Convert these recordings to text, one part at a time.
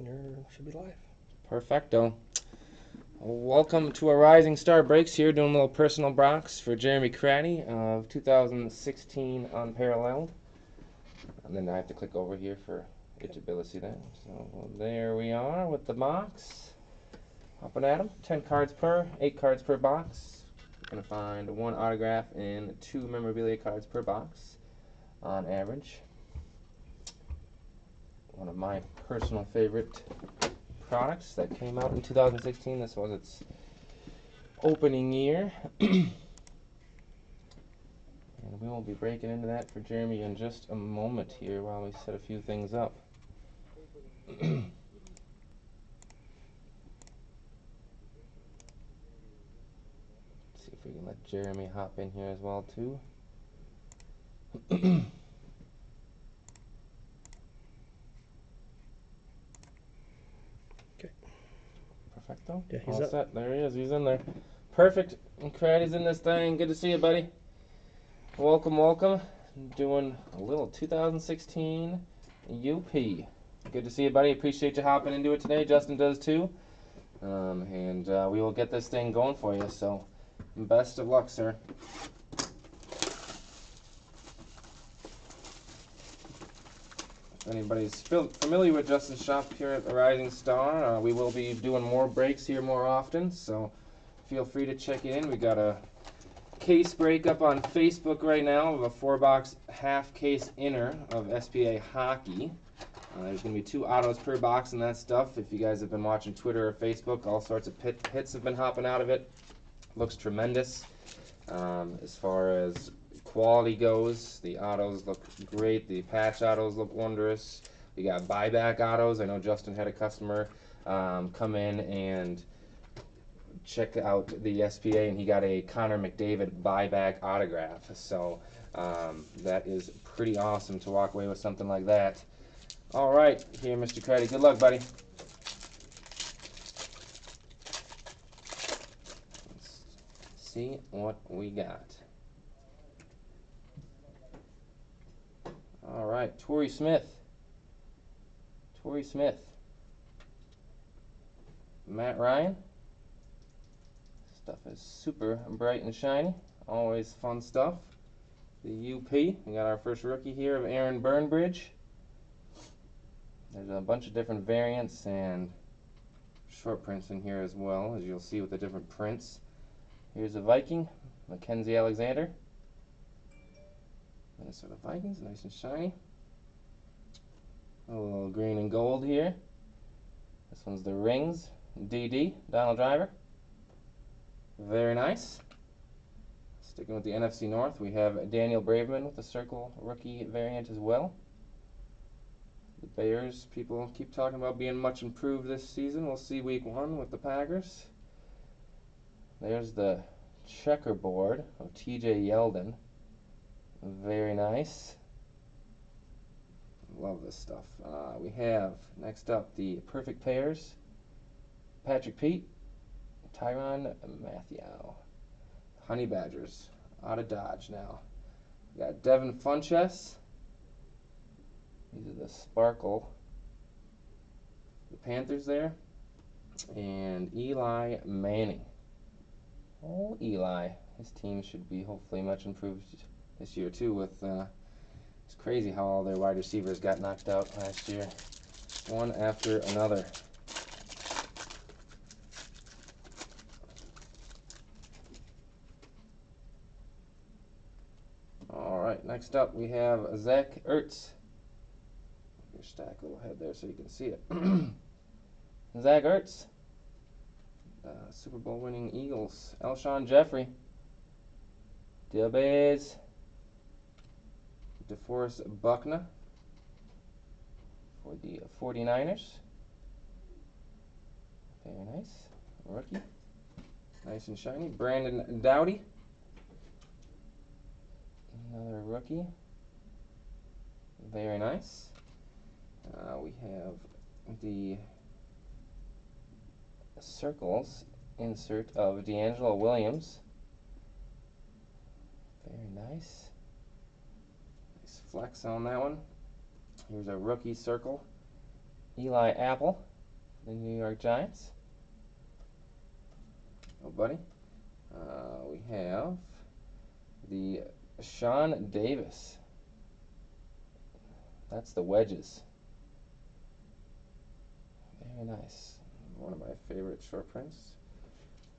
You should be live. Perfecto. Welcome to a Rising Star Breaks here, doing a little personal box for Jeremy Craddy of 2016 Unparalleled. And then I have to click over here for itchability there. So there we are with the box. Hopping at 'em. 10 cards per, 8 cards per box. You're going to find one autograph and two memorabilia cards per box on average. One of my personal favorite products that came out in 2016. This was its opening year. and we will be breaking into that for Jeremy in just a moment here while we set a few things up. see if we can let Jeremy hop in here as well too. Perfecto. Yeah, he's All up. set. There he is. He's in there. Perfect. And Craddy's in this thing. Good to see you, buddy. Welcome, welcome. Doing a little 2016 UP. Good to see you, buddy. Appreciate you hopping into it today. Justin does too. Um, and uh, we will get this thing going for you. So, best of luck, sir. Anybody's familiar with Justin's shop here at the Rising Star, uh, we will be doing more breaks here more often. So, feel free to check it in. We got a case break up on Facebook right now of a four box half case inner of SPA hockey. Uh, there's going to be two autos per box and that stuff. If you guys have been watching Twitter or Facebook, all sorts of pit, hits have been hopping out of it. Looks tremendous. Um, as far as quality goes, the autos look great. The patch autos look wondrous. We got buyback autos. I know Justin had a customer um, come in and check out the SPA, and he got a Connor McDavid buyback autograph. So um, that is pretty awesome to walk away with something like that. All right, here, Mr. Craddy. Good luck, buddy. Let's see what we got. All right, Torrey Smith. Torrey Smith. Matt Ryan. Stuff is super bright and shiny. Always fun stuff. The UP. We got our first rookie here of Aaron Burbridge. There's a bunch of different variants and short prints in here as well, as you'll see with the different prints. Here's a Viking, Mackenzie Alexander. Minnesota Vikings, nice and shiny. A little green and gold here. This one's the Rings, DD, Donald Driver. Very nice. Sticking with the NFC North, we have Daniel Braverman with the Circle rookie variant as well. The Bears, people keep talking about being much improved this season. We'll see week one with the Packers. There's the checkerboard of TJ Yeldon. Very nice. Love this stuff. Uh, we have next up the perfect pairs Patrick Pete, Tyrann Mathieu. Honey Badgers out of Dodge now. We got Devin Funchess. These are the Sparkle. The Panthers there. And Eli Manning. Oh, Eli. His team should be hopefully much improved this year, too, with. Uh, it's crazy how all their wide receivers got knocked out last year. One after another. All right, next up we have Zach Ertz. Your stack a little head there so you can see it. Zach Ertz, uh, Super Bowl winning Eagles. Alshon Jeffery, Dubbies, DeForest Buckner for the 49ers. Very nice. Rookie. Nice and shiny. Brandon Doughty. Another rookie. Very nice. Uh, we have the circles insert of DeAngelo Williams. Very nice. Flex on that one. Here's a rookie circle Eli Apple, the New York Giants. Oh, buddy. Uh, we have the Sean Davis. That's the wedges. Very nice. One of my favorite short prints.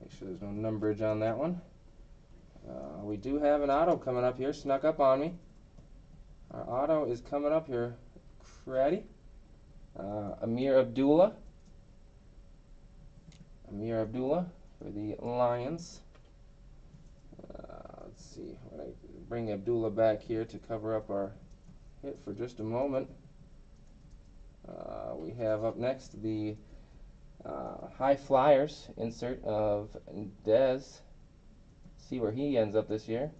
Make sure there's no numberage on that one. Uh, we do have an auto coming up here. Snuck up on me. Our auto is coming up here. Ready? Uh, Ameer Abdullah. Ameer Abdullah for the Lions. Uh, let's see. When I bring Abdullah back here to cover up our hit for just a moment. Uh, we have up next the uh, High Flyers insert of Dez. See where he ends up this year.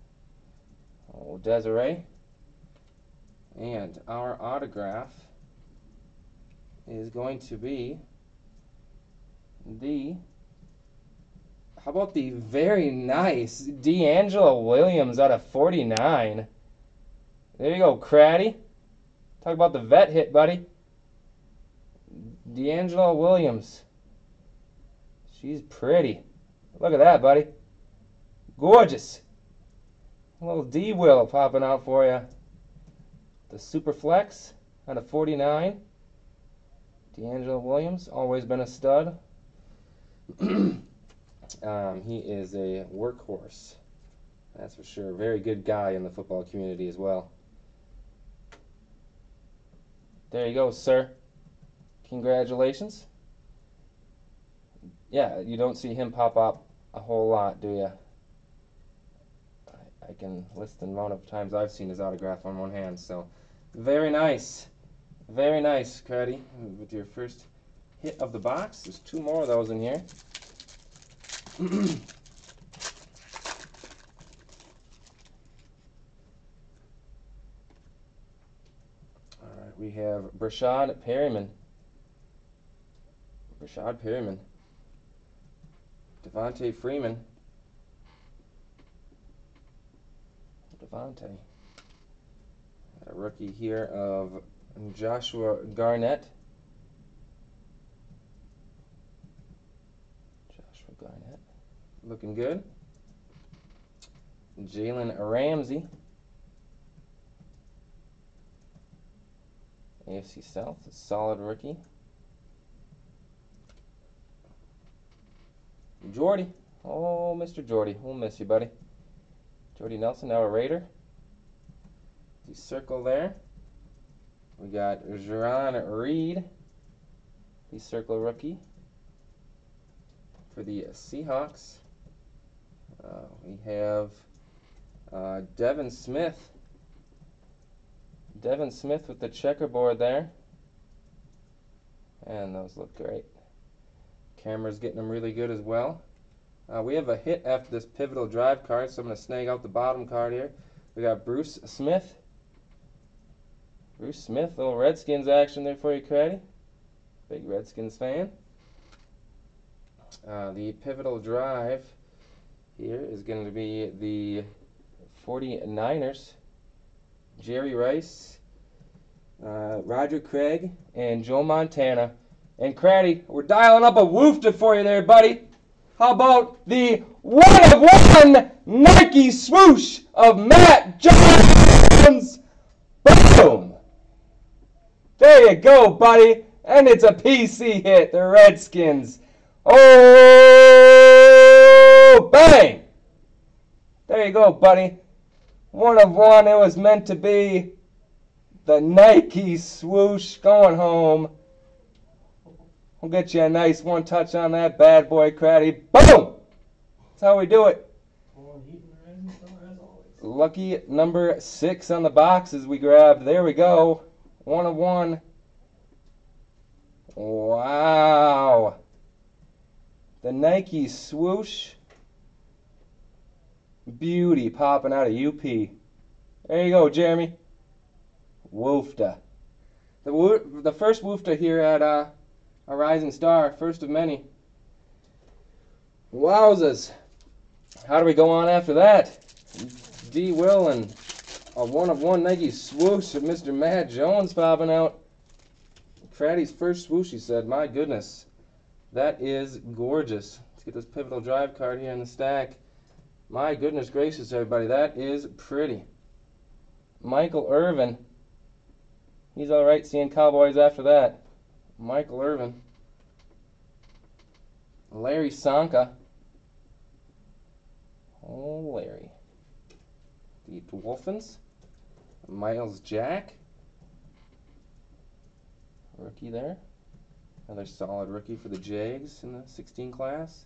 Oh, Desiree. And our autograph is going to be the how about the very nice DeAngelo Williams out of 49? There you go, Craddy. Talk about the vet hit, buddy. DeAngelo Williams. She's pretty. Look at that, buddy. Gorgeous. A little D will popping out for you. The Superflex out of 49. DeAngelo Williams, always been a stud. um, he is a workhorse. That's for sure. Very good guy in the football community as well. There you go, sir. Congratulations. Yeah, you don't see him pop up a whole lot, do you? I, I can list the amount of times I've seen his autograph on one hand, so very nice. Very nice, Craddy, with your first hit of the box. There's two more of those in here. All right, we have Breshad Perriman. Breshad Perriman. Devonta Freeman. Devontae. A rookie here of Joshua Garnett. Joshua Garnett. Looking good. Jalen Ramsey. AFC South, solid rookie. Jordy. Oh, Mr. Jordy. We'll miss you, buddy. Jordy Nelson, now a Raider. The circle there. We got Jarran Reed, the circle rookie for the Seahawks. Uh, we have uh, Devin Smith. Devin Smith with the checkerboard there. And those look great. Camera's getting them really good as well. Uh, we have a hit after this pivotal drive card, so I'm going to snag out the bottom card here. We got Bruce Smith. Bruce Smith, little Redskins action there for you, Craddy. Big Redskins fan. Uh, the pivotal drive here is going to be the 49ers. Jerry Rice, uh, Roger Craig, and Joe Montana. And Craddy, we're dialing up a woofta for you there, buddy. How about the one of one Nike swoosh of Matt Jones? Boom! Go, buddy. And it's a PC hit, the Redskins. Oh, bang! There you go, buddy. One of one, it was meant to be. The Nike swoosh going home. We'll get you a nice one touch on that bad boy, Craddy. Boom! That's how we do it. Lucky number six on the boxes we grabbed. There we go. One of one. Wow. The Nike swoosh. Beauty popping out of UP. There you go, Jeremy. Woofta. The, the first woofta here at uh, a rising star, first of many. Wowzers. How do we go on after that? D. Will and a one of one Nike swoosh of Mr. Matt Jones popping out. Craddy's first swoosh, he said. My goodness. That is gorgeous. Let's get this pivotal drive card here in the stack. My goodness gracious, everybody. That is pretty. Michael Irvin. He's all right seeing Cowboys after that. Michael Irvin. Larry Csonka. Oh, Larry. The Dolphins. Myles Jack. Rookie there. Another solid rookie for the Jags in the 16 class.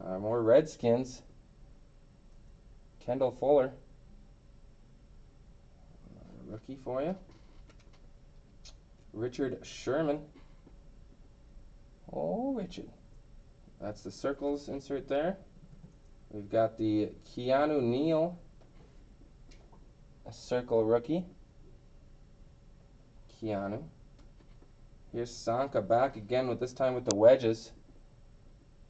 Uh, more Redskins. Kendall Fuller. Another rookie for you. Richard Sherman. Oh, Richard. That's the circles insert there. We've got the Keanu Neal, a circle rookie. Keanu. Here's Sanka back again with this time with the wedges.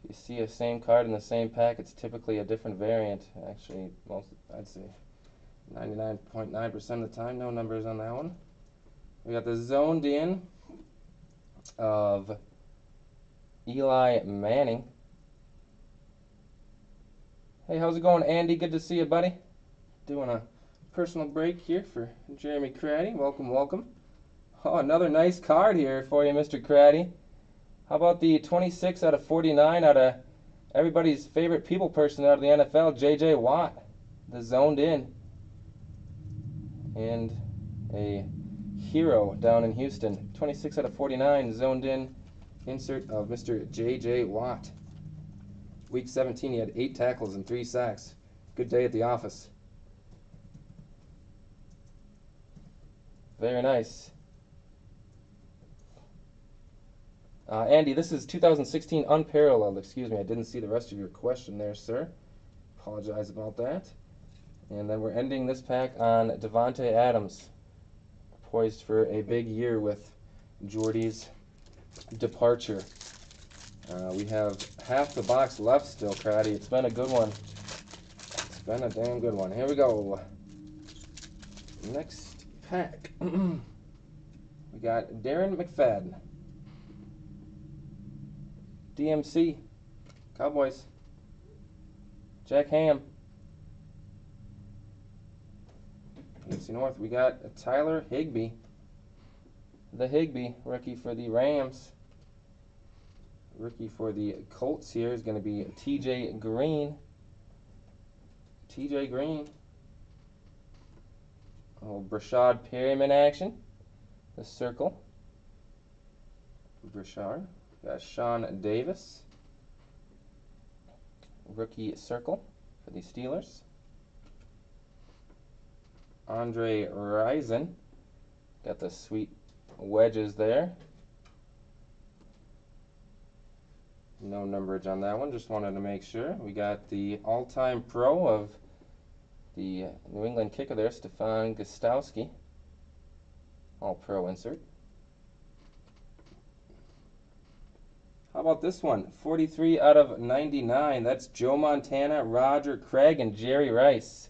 If you see a same card in the same pack, it's typically a different variant. Actually, most I'd say 99.9% of the time, no numbers on that one. We got the zoned in of Eli Manning. Hey, how's it going, Andy? Good to see you, buddy. Doing a personal break here for Jeremy Craddy. Welcome, welcome. Oh, another nice card here for you, Mr. Craddy. How about the 26 out of 49 out of everybody's favorite people person out of the NFL, J.J. Watt, the zoned in, and a hero down in Houston. 26 out of 49 zoned in insert of Mr. J.J. Watt. Week 17, he had eight tackles and three sacks. Good day at the office. Very nice. Uh, Andy, this is 2016 unparalleled. Excuse me, I didn't see the rest of your question there, sir. Apologize about that. And then we're ending this pack on Davante Adams, poised for a big year with Jordy's departure. Uh, we have half the box left still, Craddy. It's been a good one. It's been a damn good one. Here we go. Next pack. we got Darren McFadden. DMC. Cowboys. Jack Ham. AFC North. We got Tyler Higbee. The Higbee, rookie for the Rams. Rookie for the Colts here is going to be TJ Green. TJ Green. Oh, Breshad Perriman action. The circle. Breshad. Got Sean Davis. Rookie circle for the Steelers. Andre Rison. Got the sweet wedges there. No numberage on that one, just wanted to make sure. We got the all-time pro of the New England kicker there, Stephen Gostkowski. All-pro insert. About this one? 43 out of 99. That's Joe Montana, Roger Craig, and Jerry Rice.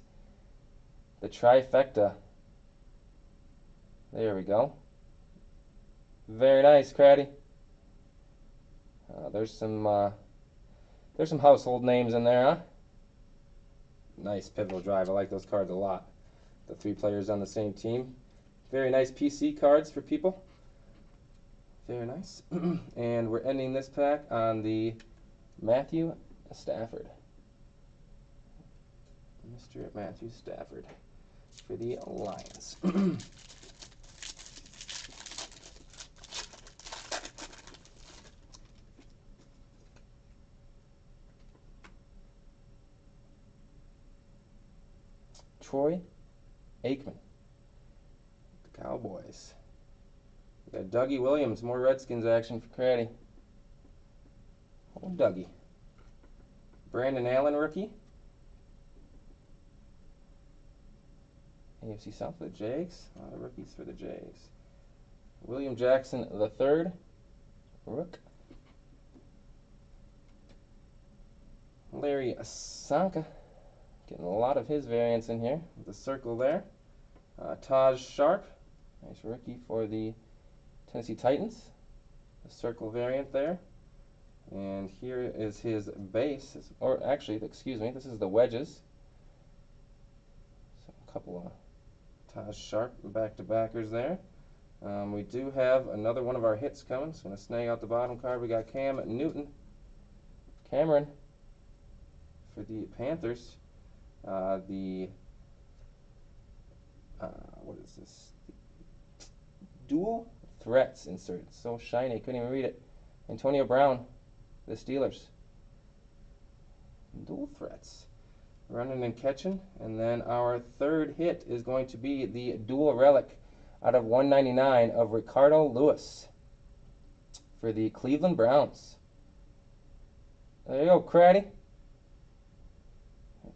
The trifecta. There we go. Very nice, Craddy. Uh, there's some uh, there's some household names in there, huh? Nice pivotal drive. I like those cards a lot. The three players on the same team. Very nice PC cards for people. Very nice. and we're ending this pack on the Matthew Stafford. Mr. Matthew Stafford for the Lions. Troy Aikman. The Cowboys. Got Dougie Williams, more Redskins action for Craddy. Old Dougie. Brandon Allen, rookie. AFC South for the Jags. A lot of rookies for the Jags. William Jackson the third, rook. Larry Csonka, Getting a lot of his variants in here. The circle there. Uh, Tajae Sharpe, nice rookie for the Tennessee Titans, the circle variant there. And here is his base, or actually, excuse me, this is the wedges. So a couple of Tajae Sharpe back-to-backers there. Um, we do have another one of our hits coming. So I'm going to snag out the bottom card. We got Cam Newton, Cameron for the Panthers. Uh, the uh, what is this? Dual threats insert. So shiny, couldn't even read it. Antonio Brown, the Steelers. Dual threats. Running and catching. And then our third hit is going to be the dual relic out of 199 of Ricardo Louis for the Cleveland Browns. There you go, Craddy.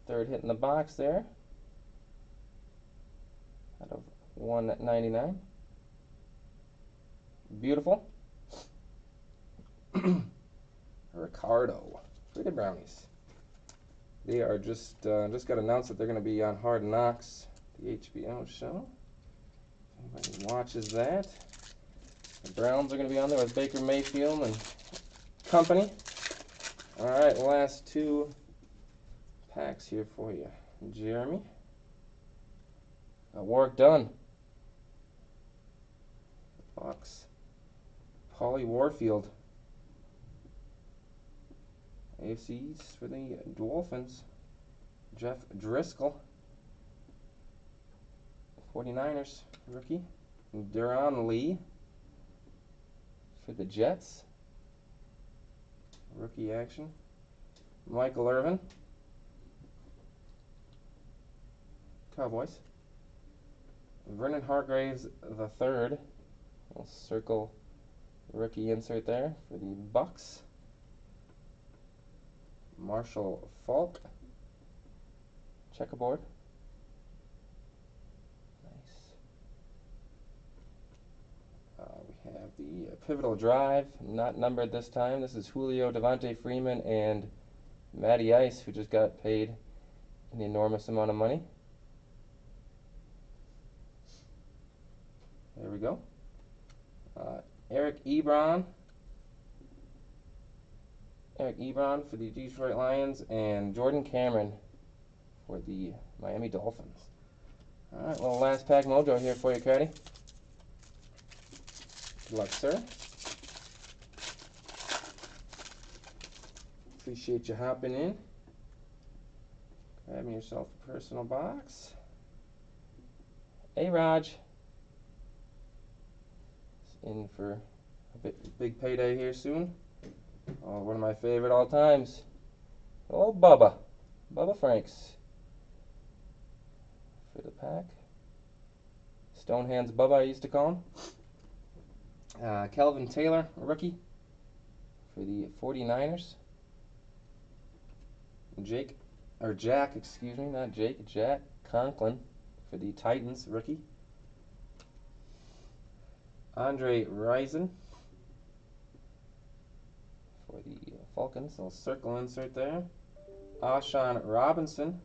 Third hit in the box there. Out of 199. Beautiful. Ricardo the Brownies. They are just uh, just got announced that they're going to be on Hard Knocks, the HBO show. Anybody watches that? The Browns are going to be on there with Baker Mayfield and company. All right, last two packs here for you, Jeremy. Got work done. Box. Polly Warfield. AFCs for the Dolphins. Jeff Driskel. 49ers rookie. Darron Lee for the Jets. Rookie action. Michael Irvin. Cowboys. Vernon Hargreaves the third. We'll circle rookie insert there for the Bucs. Marshall Faulk. Checkerboard. Nice. Uh, we have the pivotal drive, not numbered this time. This is Julio, Devonta Freeman, and Matty Ice, who just got paid an enormous amount of money. There we go. Uh, Eric Ebron. Eric Ebron for the Detroit Lions, and Jordan Cameron for the Miami Dolphins. All right, well, last pack mojo here for you, Caddy. Good luck, sir. Appreciate you hopping in. Grabbing yourself a personal box. Hey, Raj. In for a bit, big payday here soon. Oh, one of my favorite all times. Oh, Bubba. Bubba Franks. For the pack. Stonehands Bubba, I used to call him. Uh, Kelvin Taylor, rookie for the 49ers. Jake, or Jack, excuse me, not Jake, Jack Conklin for the Titans, rookie. Andre Rison for the Falcons, little circle insert there. A'Shawn Robinson,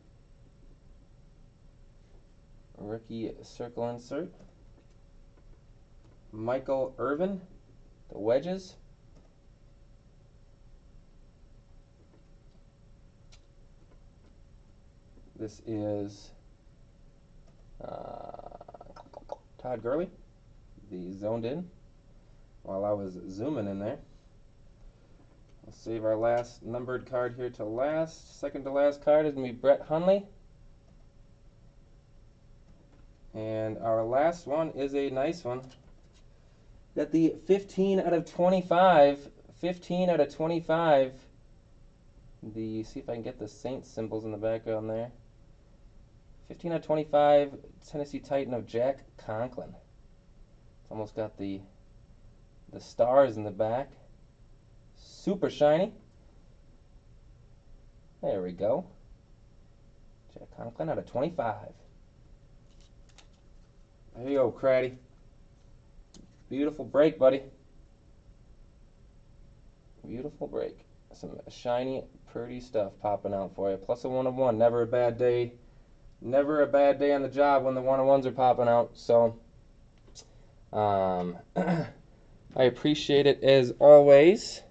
rookie circle insert. Michael Irvin, the wedges. This is uh, Todd Gurley, the zoned in, while I was zooming in there. We'll save our last numbered card here to last. Second to last card is going to be Brett Hundley. And our last one is a nice one that the 15 out of 25, 15 out of 25, the, see if I can get the Saints symbols in the background there. 15 out of 25, Tennessee Titan of Jack Conklin. It's almost got the, the stars in the back. Super shiny. There we go. Jack Conklin out of 25. There you go, Craddy. Beautiful break, buddy. Beautiful break. Some shiny, pretty stuff popping out for you. Plus a one of one. Never a bad day. Never a bad day on the job when the one of ones are popping out. So, um, I appreciate it as always.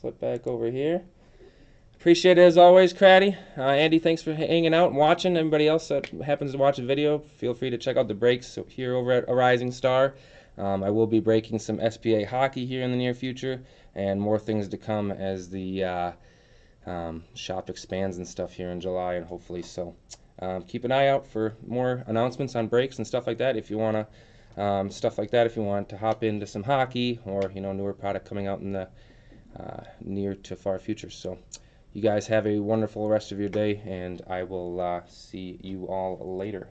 Flip back over here. Appreciate it as always, Craddy. Uh, Andy, thanks for hanging out and watching. Everybody else that happens to watch the video, feel free to check out the breaks here over at A Rising Star. Um, I will be breaking some SPA hockey here in the near future, and more things to come as the uh, um, shop expands and stuff here in July, and hopefully so. Um, keep an eye out for more announcements on breaks and stuff like that. If you want to, um, stuff like that. If you want to hop into some hockey or you know newer product coming out in the uh, near to far future. So, you guys have a wonderful rest of your day, and I will uh, see you all later.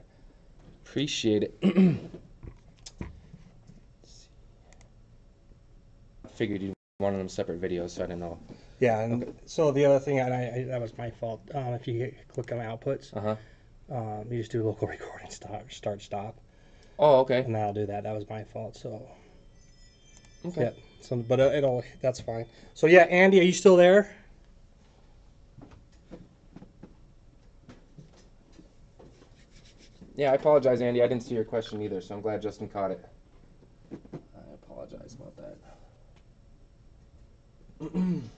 Appreciate it. I figured you wanted them separate videos, so I didn't know. Yeah, and so the other thing, and I, I that was my fault. Um, if you click on outputs, Uh huh. um, you just do local recording start, start, stop, Oh, okay. and I'll do that. That was my fault. So Okay. yeah, so but uh, it'll that's fine. So yeah, Andy, are you still there? Yeah, I apologize, Andy. I didn't see your question either, so I'm glad Justin caught it. I apologize about that.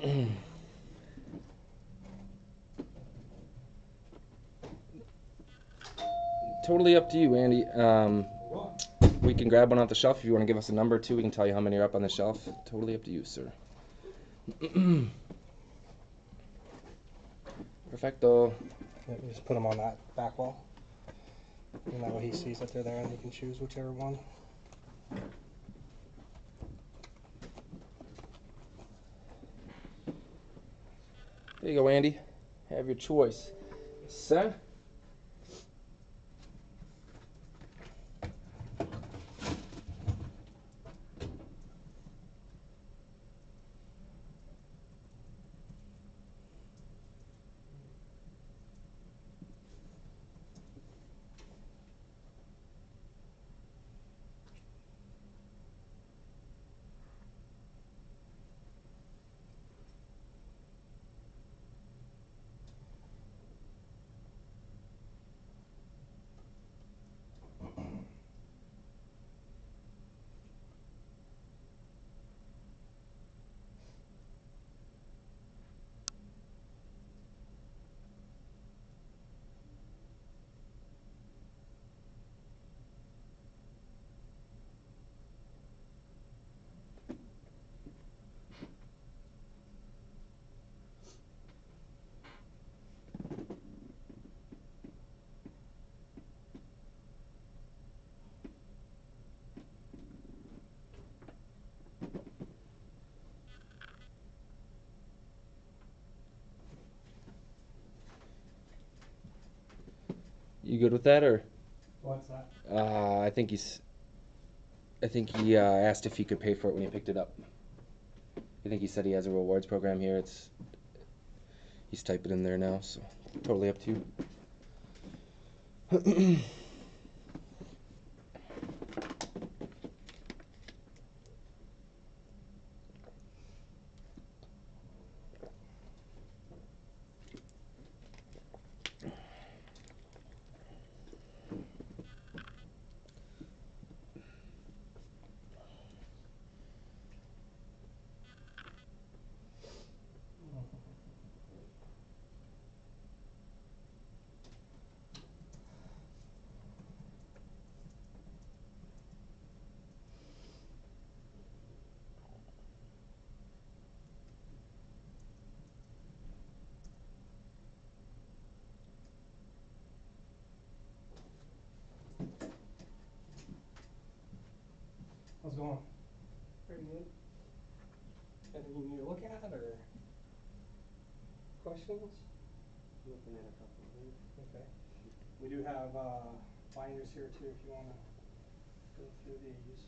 totally up to you, Andy. Um, we can grab one off the shelf if you want to give us a number too. We can tell you how many are up on the shelf. Totally up to you, sir. Perfecto. Yeah, you just put them on that back wall, and that way he sees that they're there, and he can choose whichever one. There you go, Andy. Have your choice. Sir? You good with that, or What's that? uh, I think he's. I think he uh, asked if he could pay for it when he picked it up. I think he said he has a rewards program here. It's. He's typing in there now, so totally up to you. How's it going? Pretty good. Anything you need to look at or questions? Looking at a couple of things. Okay. We do have uh, binders here too if you wanna go through these.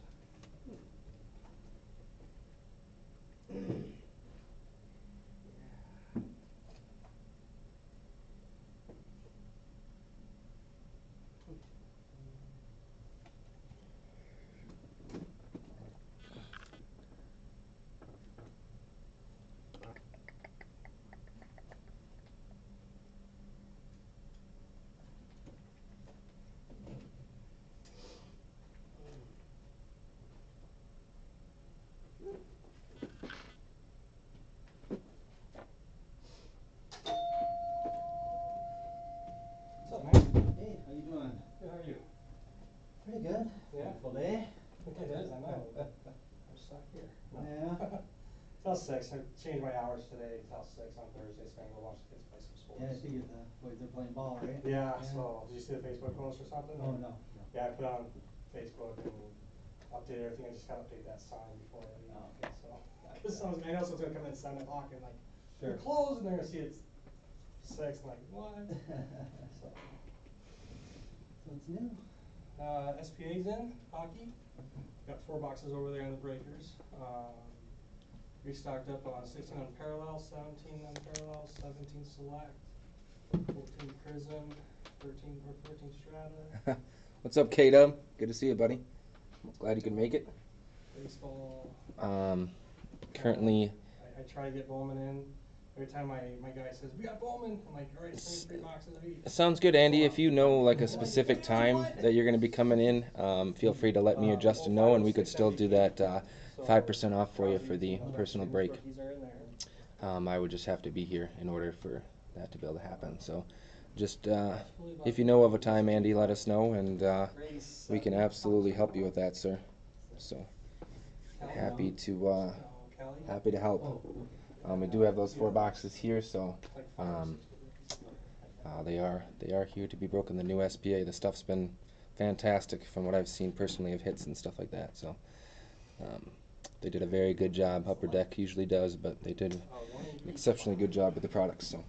What's up, man? Hey, how you doing? Good, how are you? Pretty good. Yeah? Full day? It is, I know. I'm stuck here. Yeah. Till six, I changed my hours today till six on Thursday, so I'm gonna go watch the kids play some sports. Yeah, I figured the boys are playing ball, right? Yeah, so, did you see the Facebook post or something? Oh, no, no. Yeah, I put on Facebook and updated everything, I just gotta update that sign before I leave, Oh. okay, so. Cause someone's, I know someone's gonna come in at seven o'clock and like, Sure. you're closed, and they're gonna see it's six, and like, what? So, So it's new. Uh, SPA's in, hockey, got four boxes over there on the breakers, restocked up on sixteen unparalleled, seventeen unparalleled, seventeen select, fourteen prism, thirteen, or 14 strata, What's up, K Dub? Good to see you, buddy. Glad you could make it. baseball. Um, currently, I, I try to get Bowman in. Every time my, my guy says, we got Bowman, I'm like, send me three boxes of each. sounds good, Andy. If you know like a specific time that you're going to be coming in, um, feel free to let me or Justin know, and we could still do that uh, five percent off for you for the personal break. Um, I would just have to be here in order for that to be able to happen. So, just uh, if you know of a time, Andy, let us know, and uh, we can absolutely help you with that, sir. So happy to uh, happy to help. Um, we do have those four boxes here, so um, uh, they are they are here to be broken. The new SPA, the stuff's been fantastic from what I've seen personally of hits and stuff like that. So um, they did a very good job. Upper Deck usually does, but they did an exceptionally good job with the products. So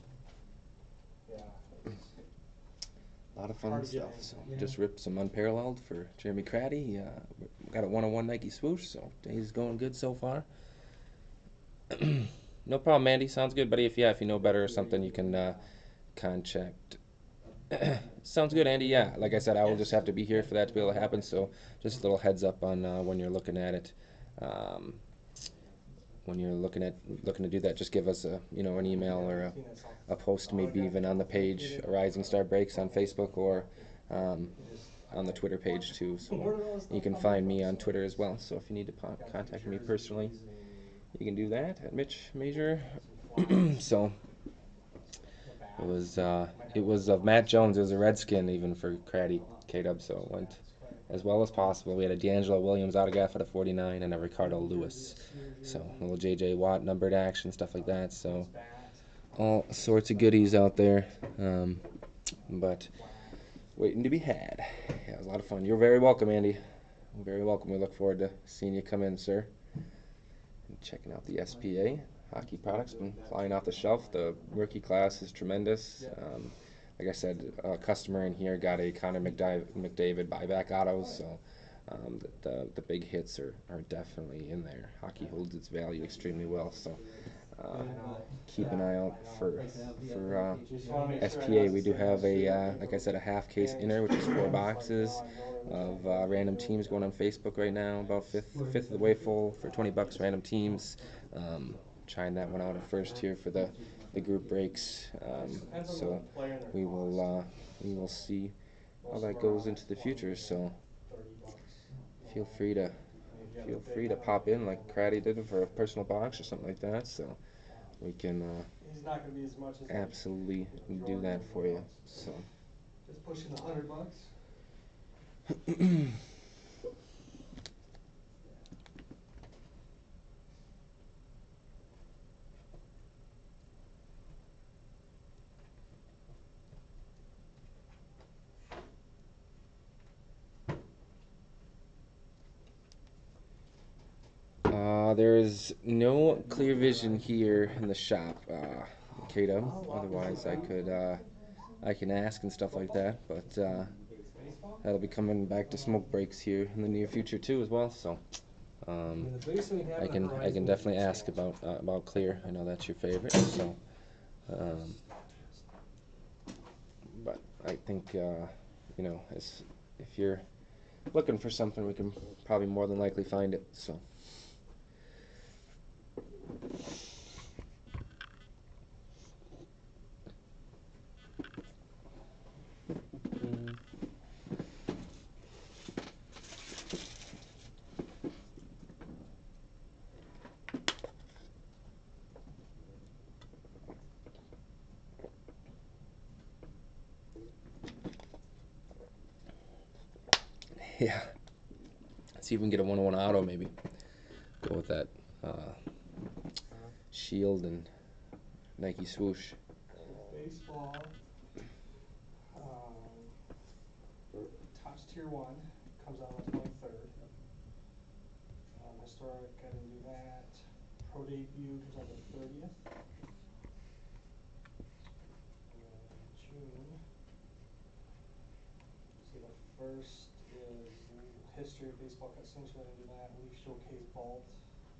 a lot of fun stuff. So Yeah. just ripped some unparalleled for Jeremy Craddy. Uh, got a one-on-one Nike swoosh, so day's going good so far. no problem, Andy. Sounds good, buddy. If yeah, if you know better or something, you can uh, contact. Sounds good, Andy. Yeah, like I said, I will just have to be here for that to be able to happen. So just a little heads up on uh, when you're looking at it. Um, when you're looking at looking to do that, just give us a you know an email or a, a post, maybe even on the page, Rising Star Breaks on Facebook or um, on the Twitter page too. So you can find me on Twitter as well. So if you need to contact me personally, you can do that at Mitch Major. so it was uh, it was of Matt Jones. It was a Redskin even for Craddy K Dub. So it went as well as possible. We had a DeAngelo Williams autograph at a 49 and a Ricardo Louis. So a little JJ Watt numbered action stuff like that. So all sorts of goodies out there. Um, but waiting to be had. Yeah, it was a lot of fun. You're very welcome, Andy. Very welcome. We look forward to seeing you come in, sir. And checking out the SPA hockey products been flying off the shelf. The rookie class is tremendous. Um, like I said, a customer in here got a Connor McDavid buyback auto, so um, the, the the big hits are, are definitely in there. Hockey holds its value extremely well, so uh, keep an eye out for for uh, SPA. We do have a uh, like I said a half case inner, which is four boxes of uh, random teams going on Facebook right now. About fifth fifth of the way full for 20 bucks. Random teams. Um, trying that one out at first here for the the group breaks. Um, so we will uh, we will see how that goes into the future. So feel free to feel free to pop in like Craddy did for a personal box or something like that. So we can uh, He's not gonna be as much as. like absolutely do that for you. So. Just pushing a hundred bucks. Uh, there is no clear vision here in the shop, uh, Kato. Otherwise, I could, uh, I can ask and stuff like that. But uh, that'll be coming back to smoke breaks here in the near future too, as well. So, I um, mean, the biggest thing we have I can, I can definitely ask about uh, about clear. I know that's your favorite. So, um, but I think, uh, you know, as if you're looking for something, we can probably more than likely find it. So. Mm. Yeah. See if we can get a 101 auto maybe. Go with that uh, shield and Nike swoosh. Baseball. Um, Topps Tier One comes out on the twenty-third. Um, Historic, I didn't do that. Pro Debut comes out the thirtieth. June. See, the first is the History of Baseball Extension, I didn't do that. Leaf Showcase Vault,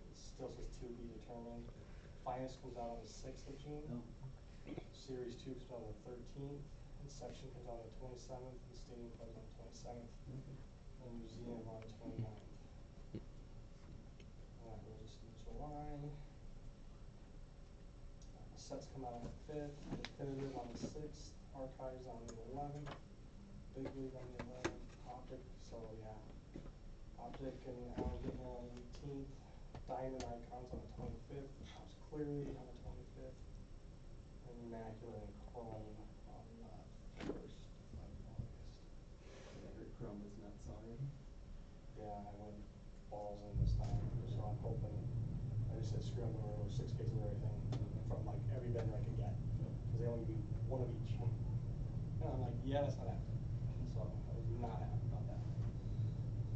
it still says to be determined. Finest comes out on the sixth of June. Oh. Series two comes out on the thirteenth, Inception comes out on the twenty-seventh, and Stadium comes on the twenty-seventh, and Museum on the twenty-ninth. Alright, we'll just do July. Uh, Sets come out on the fifth, Definitive on the sixth, Archives on the eleventh, Big League on the eleventh, Optic, so yeah. Optic and Alan on the eighteenth, Diamond Icons on the twenty-fifth, Clearly on the twenty-fifth, and Immaculate and Chrome on the first of August. I heard Chrome was not sorry. Yeah, I went balls in this time, so I'm hoping, I just said screw, order six cases of everything from like every vendor I could get, cause they only give me one of each. And I'm like, yeah, that's not happening, so I was not happy about that.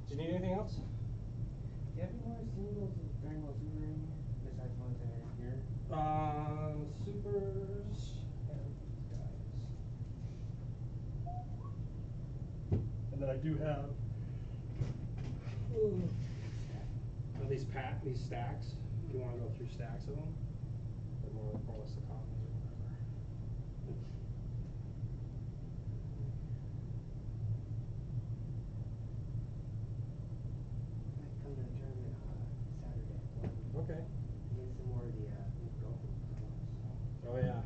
Do you need anything else? Do you have any more singles of Dragon Ball Super in here, besides ones that are supers and these guys. And then I do have. Uh, these pack, these stacks, if you wanna go through stacks of them, or more, more or less the commons or whatever. Might come to the tournament, uh, Saturday at one. Okay. Get some more of the, uh, new golf clubs. Oh, yeah.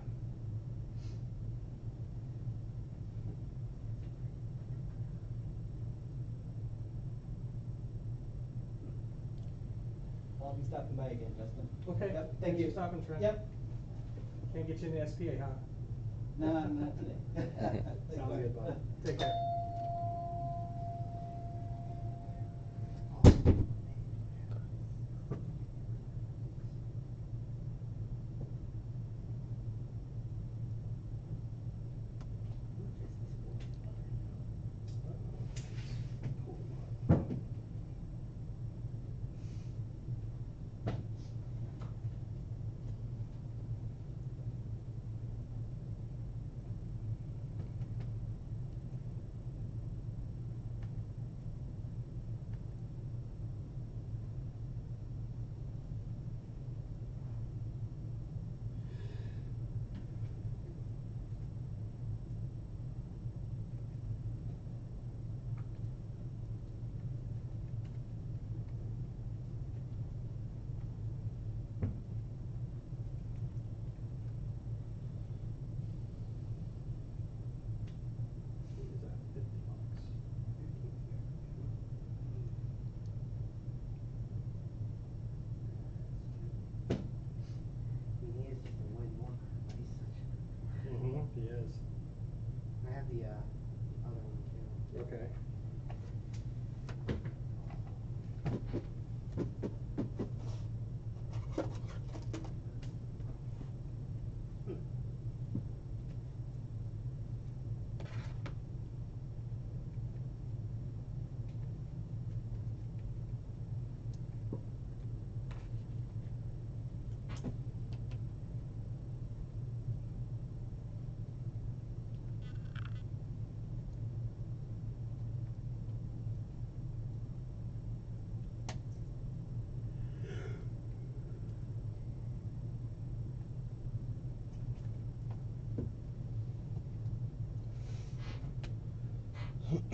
I'll be stopping by again, Justin. Okay. Yep, Thanks thank for you. stopping, Trent. Yep. Can't get you in the SPA, huh? No, not today. Sounds good, bud. Take care.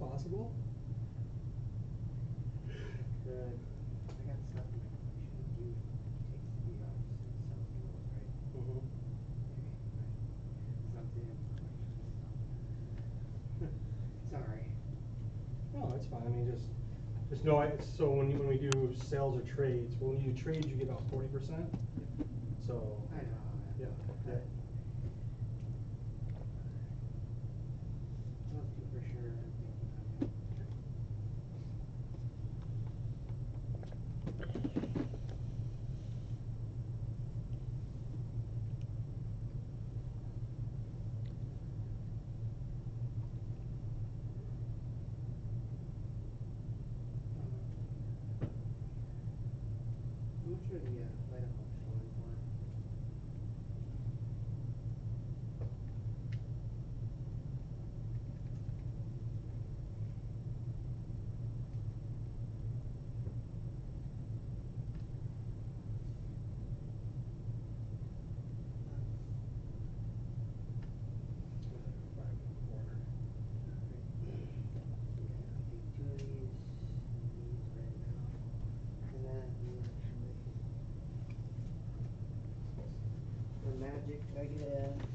possible. Good. I got stuff in my collection. You the office and right? Mm-hmm. Maybe, right? Something in my collection. It's. No, it's fine, I mean, just, just know, I, so when you, when we do sales or trades, when you do trades, you get about forty percent. So, I know. yeah, yeah. Let's do for sure. I'm thinking of it. How much are the uh, light up bulbs going for? Yeah, I'll take two of these, and these right now, and then you actually. For magic, I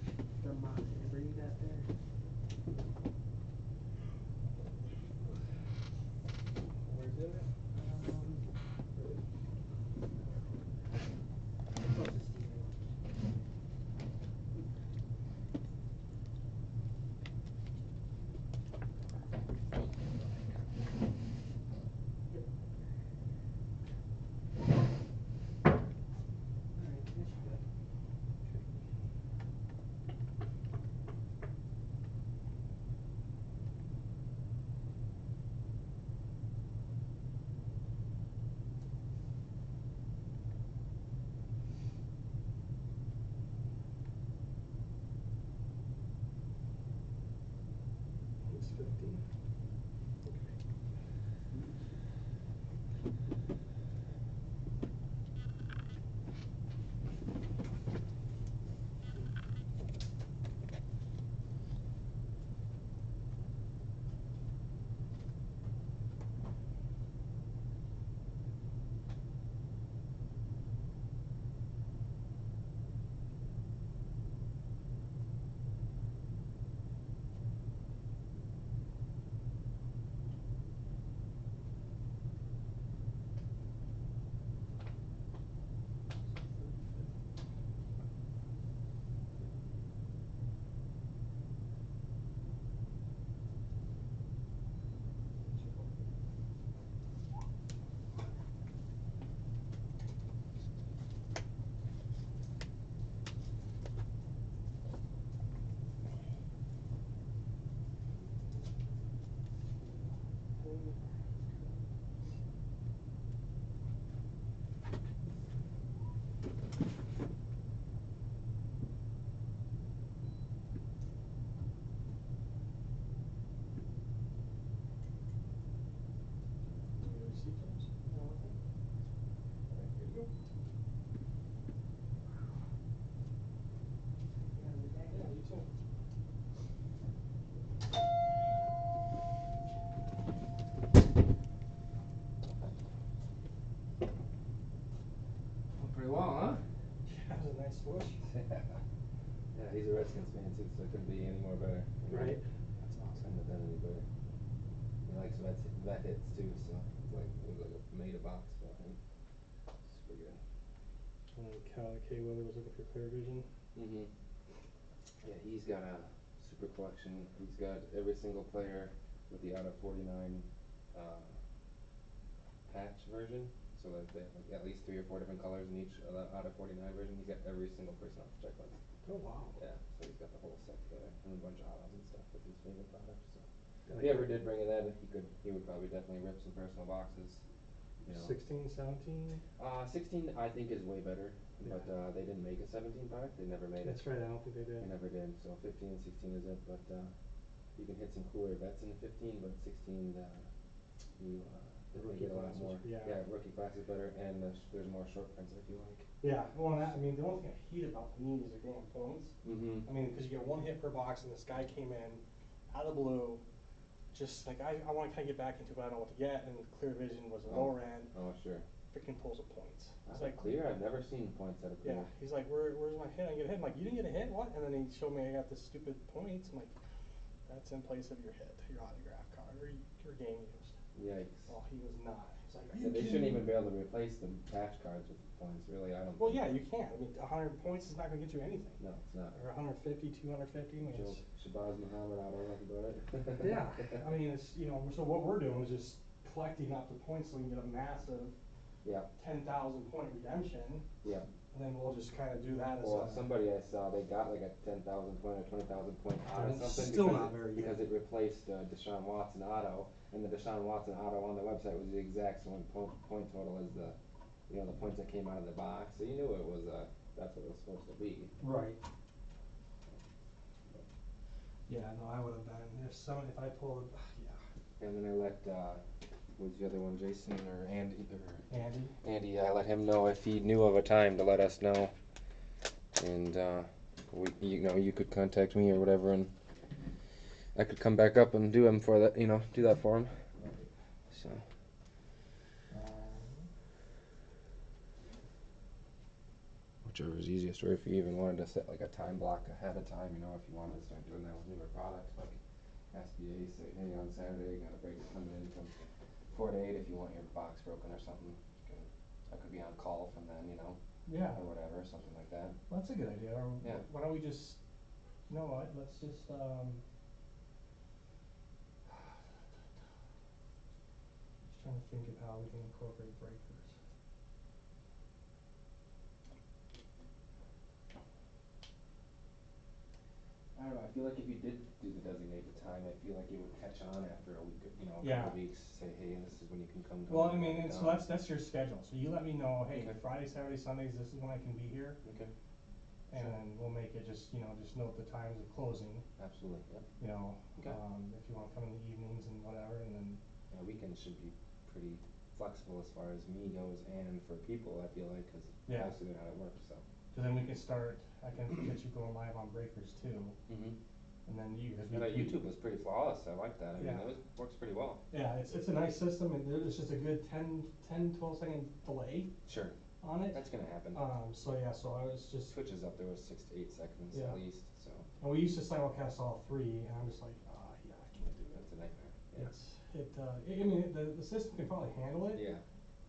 nice switch. yeah, he's a Redskins fan too, so it couldn't be any more better. Right. That's awesome. Couldn't have done any better. He likes vet, vet hits too, so it's like it was like a made a box for him. Super good. And then Cal K Weather was looking for clear vision. Mm-hmm. Yeah, he's got a super collection. He's got every single player with the out of forty nine uh, patch version. So like they have at least three or four different colors in each of the out of forty nine version. He's got every single person off the checklist. Oh, wow. Yeah, so he's got the whole set together and a bunch of autos and stuff with his favorite products. So if he ever did bring it in, he could he would probably definitely rip some personal boxes. You know. 16, 17? Uh, sixteen I think is way better, but Yeah. uh, they didn't make a seventeen product. They never made it. That's right, I don't think they did. They never did. So fifteen and sixteen is it, but uh, you can hit some cooler bets in fifteen, but sixteen uh, you uh, Rookie a lot class more. is- yeah. rookie class is better, and there's, there's more short prints. I feel like. Yeah, well, and that, I mean, the only thing I hate about Panini is their damn points. Mm-hmm. I mean, because you get one hit per box, and this guy came in out of the blue, just like I, I want to kind of get back into, it, but I don't know what to get. And Clear Vision was the Oh. lower end, Oh sure. freaking pulls of points. It's like clear. I've never seen points out of clear. Yeah, he's like, Where, where's my hit? I get a hit. I'm like, you didn't get a hit? What? And then he showed me I got this stupid points. I'm like, that's in place of your hit, your autograph card, or your game. Yikes. Well, he was not. He's like, I "Are said you they kidding shouldn't me?" even be able to replace the patch cards with points. Really, I don't. Well, think. yeah, you can. I mean, 100 points is not going to get you anything. No, it's not. Or 150, 250. I mean, Joe it's, Shabazz Muhammad, I don't know about it. yeah. I mean, it's you know. So what we're doing is just collecting up the points so we can get a massive Yeah, 10,000 point redemption, yeah. and then we'll just kind of do that as Well, a. somebody I saw, they got like a ten thousand point or twenty thousand point auto It's something still because not it, very because it replaced uh, Deshaun Watson auto, and the Deshaun Watson auto on the website was the exact same point, point total as the, you know, the points that came out of the box. So you knew it was uh, that's what it was supposed to be. Right. Yeah, no, I would have been, if some, if I pulled, yeah, And then I let uh, was the other one, Jason or Andy or Andy, Andy, I let him know if he knew of a time to let us know. And, uh, we, you know, you could contact me or whatever and I could come back up and do him for that, you know, do that for him. So, whichever is easiest, or if you even wanted to set like a time block ahead of time, you know, if you wanted to start doing that with newer products, like SBA, say, hey, on Saturday, you got a break coming in from four to eight if you want your box broken or something. I could be on call from then, you know, yeah, or whatever, something like that. well, that's a good idea, or Yeah. why don't we just, you know what, let's just, um. Trying to think of how we can incorporate breakers. I don't know, I feel like if you did do the designated time, I feel like it would catch on after a week, you know, a Yeah. couple weeks, say, hey, this is when you can come. Well, I mean, so that's, that's your schedule, so you let me know, hey, Okay. Friday, Saturday, Sundays, this is when I can be here, Okay, and Sure. then we'll make it just, you know, just note the times of closing, absolutely, yep. you know, Okay. um, if you wanna come in the evenings and whatever, and then, Yeah, weekends should be pretty flexible as far as me goes and for people, I feel like, cause Yeah. obviously they're not at work, so. cause then we can start, I can get you going live on breakers too, Mm-hmm. and then you, cause we. And uh, YouTube was pretty flawless, I like that, I mean, Yeah. it was, works pretty well. Yeah, it's, it's a nice system, and there's just a good 10, 10, 12 second delay Sure, on it. that's gonna happen. Um, so yeah, so I was just, Switches up there was six to eight seconds Yeah. at least, so and we used to simulcast all three, and I'm just like, ah, yeah, I can't do it. that's a nightmare, yeah. It's, it, uh, I mean, the, the system can probably handle it. Yeah,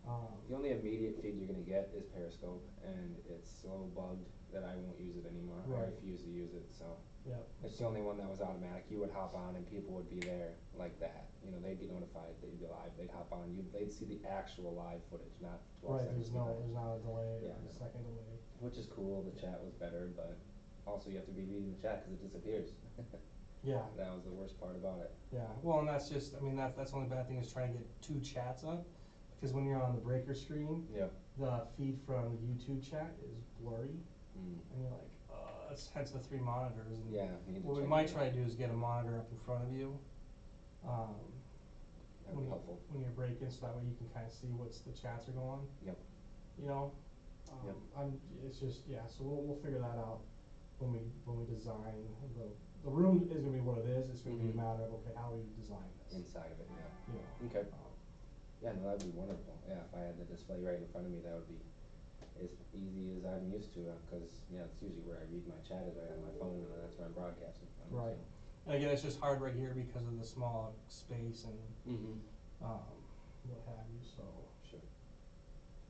Um, the only immediate feed you're gonna get is Periscope, and it's so bugged that I won't use it anymore, I Right. refuse to use it, so. yeah. It's the only one that was automatic, you would hop on and people would be there like that, you know, they'd be notified, they'd be live, they'd hop on, you, they'd see the actual live footage, not twelve Right, seconds there's no, behind. there's not a delay, Yeah, a no. second delay. Which is cool, the chat was better, but also you have to be reading the chat, cause it disappears. Yeah, That was the worst part about it. yeah, well, and that's just, I mean, that's, that's the only bad thing is trying to get two chats up, because when you're on the breaker screen, yeah. the feed from the YouTube chat is blurry, Mm. and you're like, uh, that's hence the three monitors, and Yeah, you need to what we might try to do is get a monitor up in front of you, um, when be you, helpful. when you're breaking, so that way you can kinda see what's the chats are going. Yep. You know, Yep. um, I'm, it's just, yeah, so we'll, we'll figure that out when we, when we design the, the room is gonna be what it is, it's gonna be a Mhm. matter of, okay, how we design this, Inside of it, yeah. you know. Okay. um, Yeah, no, that'd be wonderful. Yeah, if I had the display right in front of me, that would be, as easy as I'm used to, uh, cause, yeah, it's usually where I read my chat is right on my phone, and that's where I'm broadcasting from. Right. And again, it's just hard right here because of the small space and, Mm-hmm. um, what have you, so. Sure.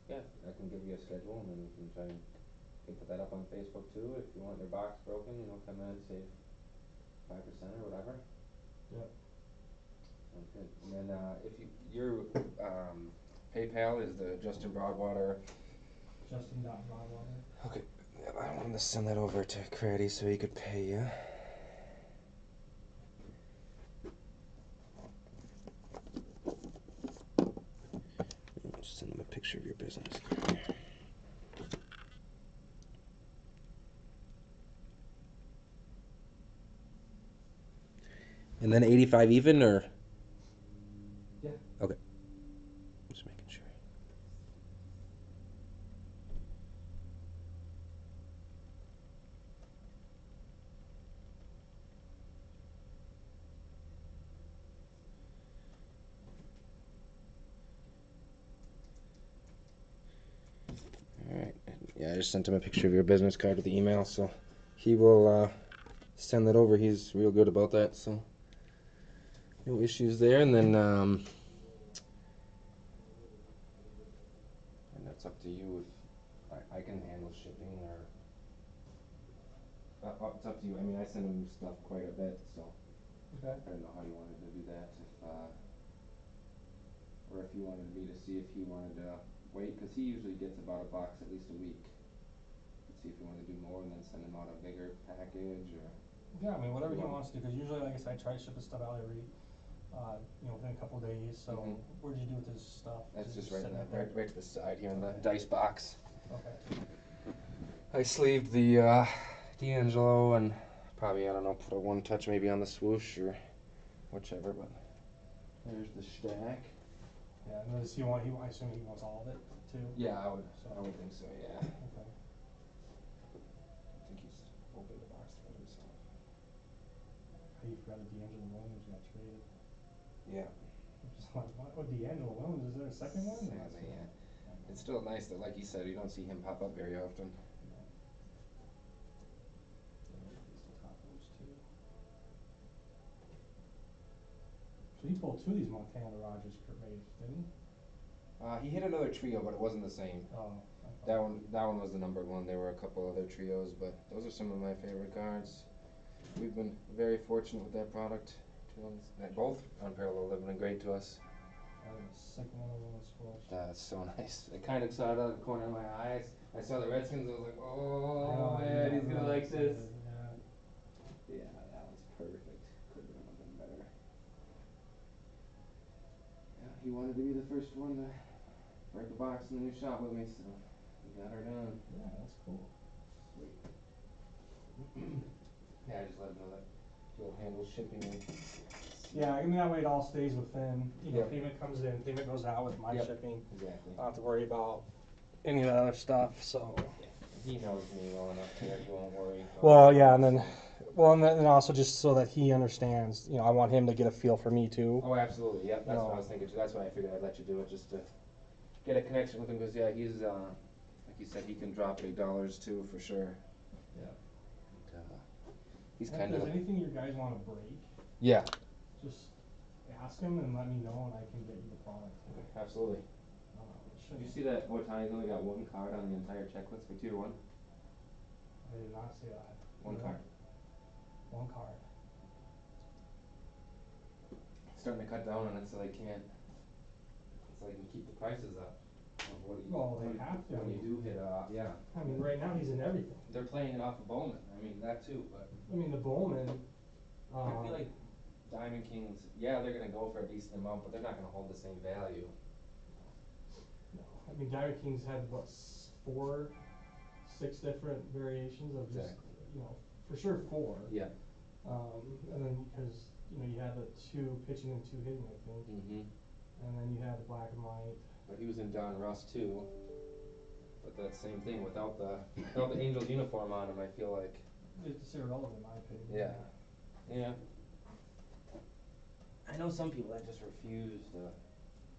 Yeah, I can give you a schedule and then we can try and, you can put that up on Facebook too, if you want your box broken, you know, come in and save five percent or whatever. Yep. Sounds good, and then, uh, if you, your, um, PayPal is the Justin Broadwater. Justin dot Broadwater. Okay, yeah, I wanted to send that over to Craddy so he could pay you. Send him a picture of your business. And then eighty-five even, or? Yeah. Okay. Just making sure. Alright, yeah, I just sent him a picture of your business card with the email, so he will, uh, send that over, he's real good about that, so. No issues there, and then, um. And that's up to you if, I, I can handle shipping or. Uh, uh, it's up to you, I mean, I send him stuff quite a bit, so Okay. I don't know how you wanted to do that, if, uh. Or if you wanted me to see if he wanted to wait, cause he usually gets about a box at least a week. Let's see if you wanna do more and then send him out a bigger package or. Yeah, I mean, whatever he wants to, cause usually, like I said, I try to ship his stuff out every, uh, you know, within a couple days, so Mhm. what did you do with this stuff? That's just right in sitting that, there? right, right to the side here in the dice box. Okay. I sleeved the uh, DeAngelo and probably I don't know put a one touch maybe on the swoosh or whichever, but there's the stack. Yeah, and does he want, he, I assume he wants all of it too? Yeah, I would. So- I would think so. Yeah. Okay. I think he's opened the box for himself. He forgot that DeAngelo Williams got traded. Yeah. Just like, what, what DeAngelo Williams, is there a second one? or- Sadly, yeah. It's still nice that, like you said, you don't see him pop up very often. So he pulled two of these Montana Rodgers Rage, didn't he? Uh, he hit another trio, but it wasn't the same. Oh. That one, that one was the number one. There were a couple other trios, but those are some of my favorite cards. We've been very fortunate with that product. Ones, they're both unparalleled. They've been great to us. I was sick one of them was. That's so nice. I kind of saw it out of the corner of my eyes. I saw the Redskins. I was like, oh Oh, man, yeah, he's gonna like this. uh, Yeah, that one's perfect. Couldn't have been better. Yeah, he wanted to be the first one to break a box in the new shop with me, so we got her done. Yeah, yeah, that's cool. Sweet. Yeah, I just let him know that he'll handle shipping and. Yeah, I mean, that way it all stays within, you know, Yep. payment comes in, payment goes out with my Yep. shipping. Exactly. I don't have to worry about any of that other stuff, so. He knows me well enough to where he won't worry. about Well, yeah, and then, well, and then and also just so that he understands, you know, I want him to get a feel for me too. Oh, absolutely, yep, that's what I was thinking, too. that's why I figured I'd let you do it, just to get a connection with him, cause yeah, he's, uh, like you said, he can drop eight dollars too, for sure. Yeah. And, uh, He's If kind of, there's anything you guys wanna break, yeah, just ask him and let me know and I can get you the product. absolutely. Uh, it Did shouldn't- you see that Ohtani's only got one card on the entire checklist for tier one? I did not see that. One No. card. One card. Starting to cut down on it so they can't, so they can keep the prices up of what you, Well, they when have to. when you do hit, uh, yeah. I mean, right now he's in everything. They're playing it off of Bowman, I mean, that too, but. I mean, the Bowman, I feel like Diamond Kings, yeah, they're gonna go for a decent amount, but they're not gonna hold the same value. no, I mean, Diamond Kings had what, s- four, six different variations of just, Exactly. you know, for sure four. Yeah. Um, and then because, you know, you had the two pitching and two hitting, I think, Mm-hmm. and then you had the black and white. But he was in Donruss too. But that same thing without the without the Angels uniform on him, I feel like. It's irrelevant in my opinion. Yeah. Yeah. I know some people that just refuse to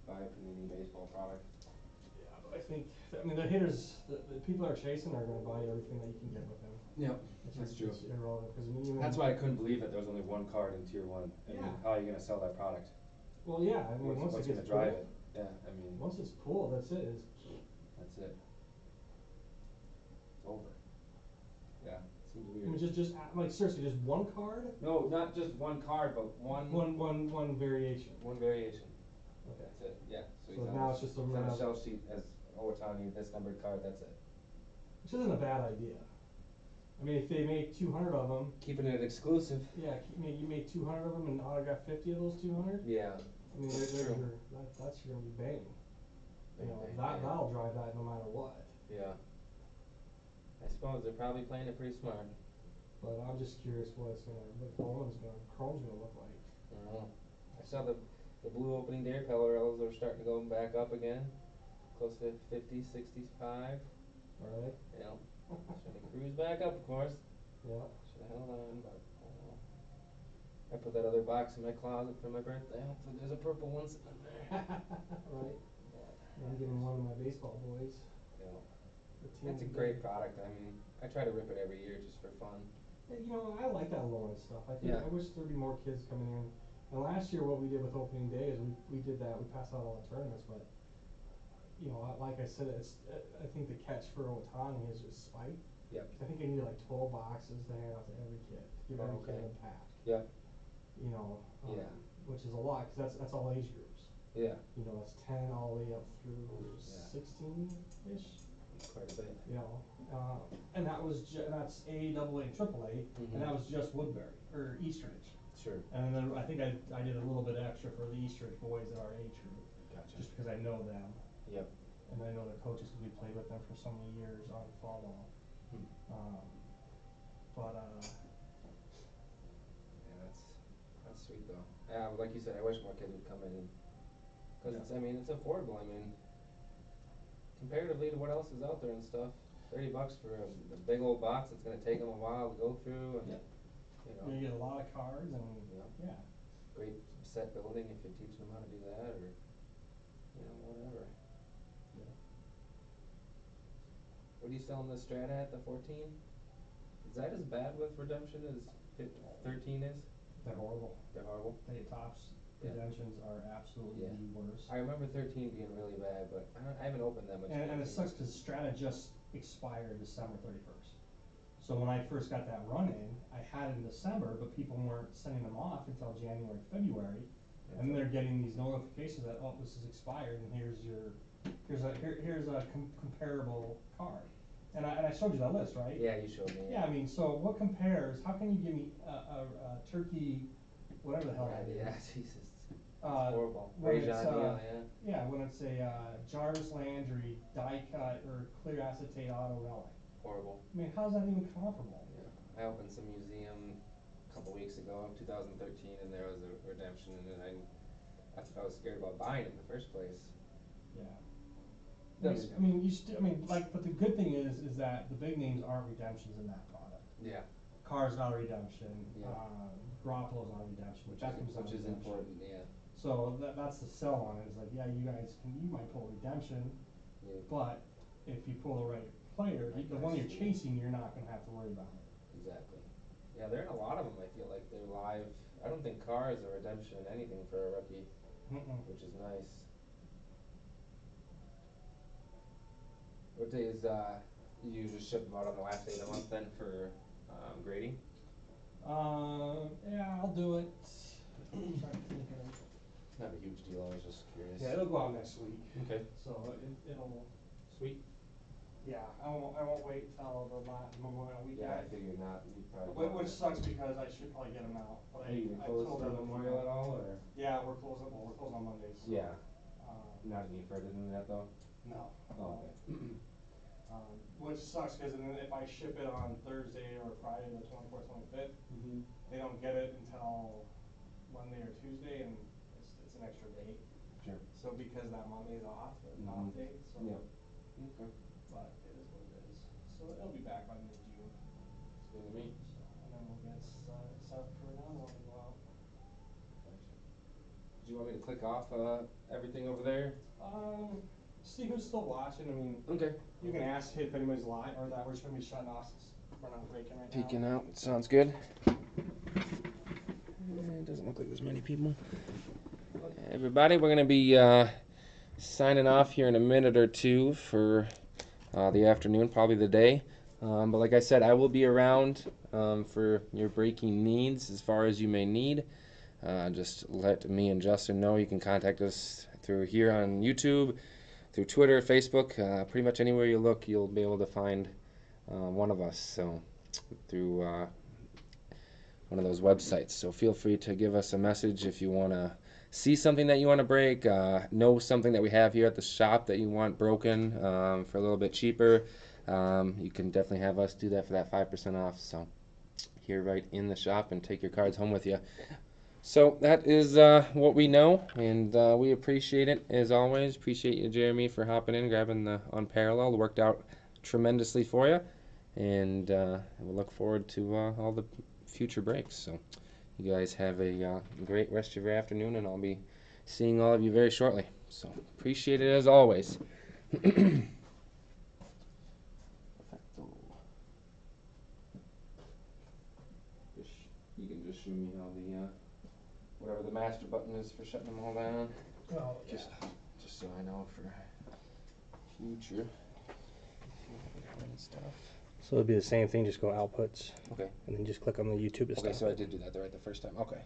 buy a Panini baseball product. Yeah, I think, I mean, the hitters, the, the people that are chasing are gonna buy everything that you can get with them. Yep, It's that's just- true. It's irrelevant, cause I mean. That's why I couldn't believe that there was only one card in tier one. I mean, Yeah. how are you gonna sell that product? Well, yeah, I mean, What's, once it what's gets gonna drive pulled- it? Yeah, I mean, Once it's pulled, that's it, it's, that's it. It's over. I mean, just, just, a- like, seriously, just one card? No, not just one card, but one, One, one, one variation. one variation. Okay. That's it, yeah. So So on now it's just a he's on the matter- shelf sheet as, oh, Ohtani, this numbered card, that's it. Which isn't a bad idea. I mean, if they make two hundred of them, Keeping it exclusive. yeah, keep- ma- you make two hundred of them and autograph fifty of those two hundred, Yeah. I mean, they're, That's they're, true. your- that, that's your gonna be bang. You Bang, know, bang, that, bang. that'll drive that no matter what. Yeah. I suppose they're probably playing it pretty smart. But I'm just curious what it's gonna, what Chrome's gonna, Chrome's gonna look like. I don't know. I saw the, the blue opening day Pellerellos are starting to go back up again, close to fifty, sixty-five. Alright? You know, starting to cruise back up, of course. Yeah. Should have held on, but oh well. I put that other box in my closet for my birthday. Hopefully, there's a purple one sitting in there. Right. I'm giving one to my baseball boys. Yeah. It's a great product. I mean, I try to rip it every year just for fun. Yeah, You know, I like that loan and stuff. I think, Yeah. I wish there'd be more kids coming in. And last year, what we did with opening day is we, we did that, we passed out all the tournaments, but, you know, I- like I said, it's, I think the catch for Ohtani is just spite. Yep. 'Cause I think I needed like twelve boxes to hand out to every kid, to give every kid okay. a pack. Yep. You know, um, Yeah. which is a lot, 'cause that's, that's all age groups. Yeah. You know, that's ten all the way up through Yeah. sixteen-ish, Quite a bit. you know, um, and that was ju- that's A, double A, and triple A, Mhm. and that was just Woodbury, or Eastridge. Sure. And then I think I, I did a little bit extra for the Eastridge boys at our age group, Gotcha. just because I know them, Yep. and I know their coaches, cause we played with them for so many years on fall ball. Hmm. Um, but, uh, Yeah, that's that's sweet though. Yeah, like you said, I wish more kids would come in and, cause it's, I mean, it's affordable, I mean, comparatively to what else is out there and stuff, thirty bucks for a, a big old box that's gonna take them a while to go through and, Yeah. you know, you get a lot of cards and, Yeah. yeah. great set building if you teach them how to do that or, you know, whatever. Yeah. What are you selling the Strat at, the fourteen? Is that as bad with redemption as fif- thirteen is? They're horrible. They're horrible? They Topps Yeah. redemptions are absolutely Yeah. the worst. I remember thirteen being really bad, but I don't, I haven't opened that much. And, and it sucks cause Strata just expired December thirty-first. So when I first got that run in, I had it in December, but people weren't sending them off until January, February. And then they're getting these notifications that, oh, this is expired and here's your, here's a, here, here's a com- comparable card. And I, and I showed you that list, right? Yeah, you showed me. Yeah, I mean, so what compares, how can you give me a, a, a turkey, whatever the hell that is? Yeah, Jesus. Uh, horrible. when it's, uh, yeah. Yeah, when it's a, uh, Jarvis Landry die cut or clear acetate auto relic. Horrible. I mean, how's that even comparable? Yeah. I opened some museum a couple weeks ago, two thousand thirteen, and there was a redemption, and I, that's what I was scared about buying it in the first place. Yeah. I mean, I mean, you I mean, like, but the good thing is, is that the big names aren't redemptions in that product. Yeah. Carr's not a redemption, Yeah. um, Garoppolo's not a redemption, Which Beckham's is, not which is redemption. important, yeah. So that, that's the sell on it, is like, yeah, you guys can, you might pull redemption, Yeah, but if you pull the right player, you- the one you're chasing, you're not gonna have to worry about it. exactly. Yeah, there are a lot of them, I feel like they're live, I don't think Carr is a redemption in anything for a rookie, Mm-mm. which is nice. What day is, uh, you just ship them out on the last day of the month then for, um, grading? Uh, yeah, I'll do it. I'm trying to think of- It's not a huge deal, I was just curious. Yeah, it'll go out next week, Okay, so it, it'll, sweet. yeah, I won't, I won't wait till the last Memorial weekend. Yeah, I figured not, you probably. Whi- won't. Which sucks because I should probably get them out, but Are I, you I closed told for them. Memorial at all, or? Yeah, we're closed, well, we're closed on Mondays. Yeah, Um, not any further than that though? no. Oh, okay. Um, which sucks, cause then if I ship it on Thursday or Friday, the twenty-fourth, twenty-fifth, Mm-hmm. they don't get it until Monday or Tuesday, and it's, it's an extra day. Sure. So because that Monday's off, it's Mhm. off day, so. Yeah. Okay. But it is what it is. So it'll be back by mid-June, It's good to me. so, and then we'll get set, set up for another one to go out. Gotcha. Do you want me to click off, uh, everything over there? Um, see who's still watching, I mean, Okay. you can ask if anybody's live, or that we're just gonna be shutting off, we're not breaking right now. Peeking out. Sounds good. Eh, It doesn't look like there's many people. Everybody, we're gonna be uh, signing off here in a minute or two for uh, the afternoon, probably the day. Um, but like I said, I will be around um, for your breaking needs as far as you may need. Uh, just let me and Justin know. You can contact us through here on YouTube, through Twitter, Facebook, uh, pretty much anywhere you look, you'll be able to find uh, one of us. So through uh, one of those websites. So feel free to give us a message if you want to see something that you want to break, uh, know something that we have here at the shop that you want broken um, for a little bit cheaper. Um, you can definitely have us do that for that 5% off. So here right in the shop and take your cards home with you. So that is uh, what we know, and uh, we appreciate it as always. Appreciate you, Jeremy, for hopping in, grabbing the unparalleled. Worked out tremendously for you, and uh, we look forward to uh, all the future breaks. So you guys have a uh, great rest of your afternoon, and I'll be seeing all of you very shortly. So appreciate it as always. You can just show me how whatever the master button is for shutting them all down. Oh, Just, just so I know for future. and Stuff. So it'd be the same thing, just go outputs. Okay. And then just click on the YouTube to Okay, stop so I did do that the right the first time. Okay.